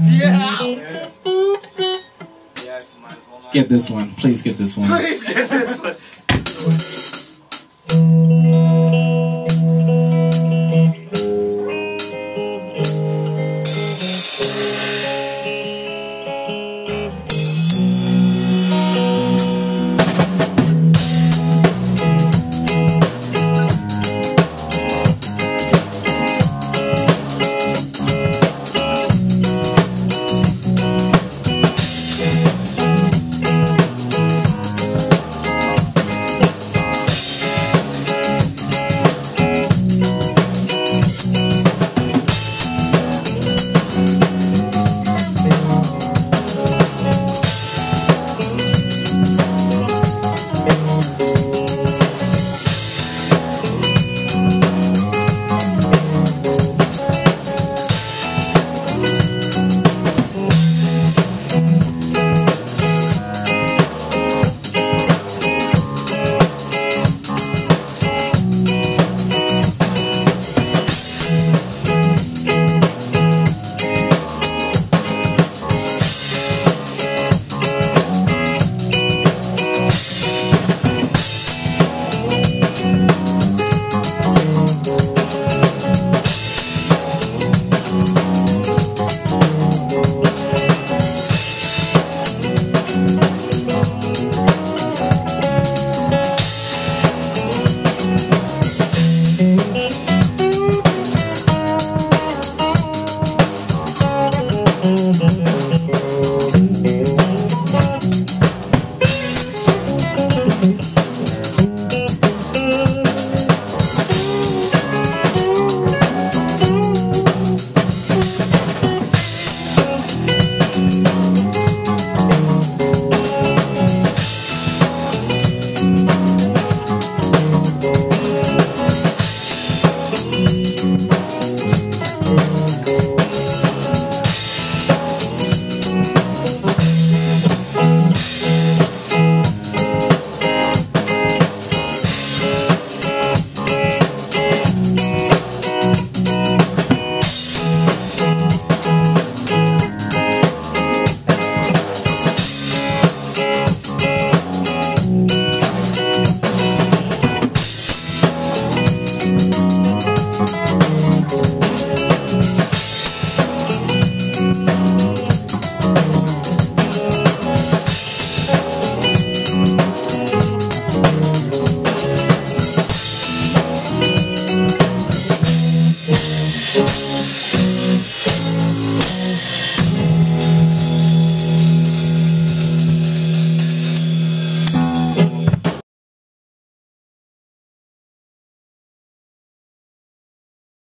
Yeah. Yes. Get this one. Please get this one. Please get this one.